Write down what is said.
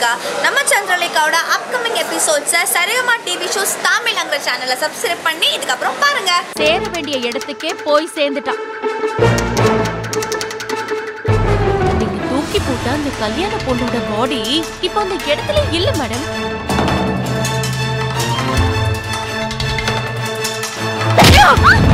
சந்திரலேகா நம்ம சந்திரலேகாவோட அப்கமிங் எபிசோட்ஸை சரிகமா டிவி ஷோஸ் தமிழ்ங்கிற சேனலை சப்ஸ்கிரைப் பண்ணி இதுக்கப்புறம் பாருங்க. சேர வேண்டிய இடத்துக்கே போய் சேர்ந்துட்டான் நீங்க தூக்கி போட்ட அந்த கல்யாண பொண்ணோட பாடி இப்போ அந்த இடத்துல இல்ல மேடம் Oh!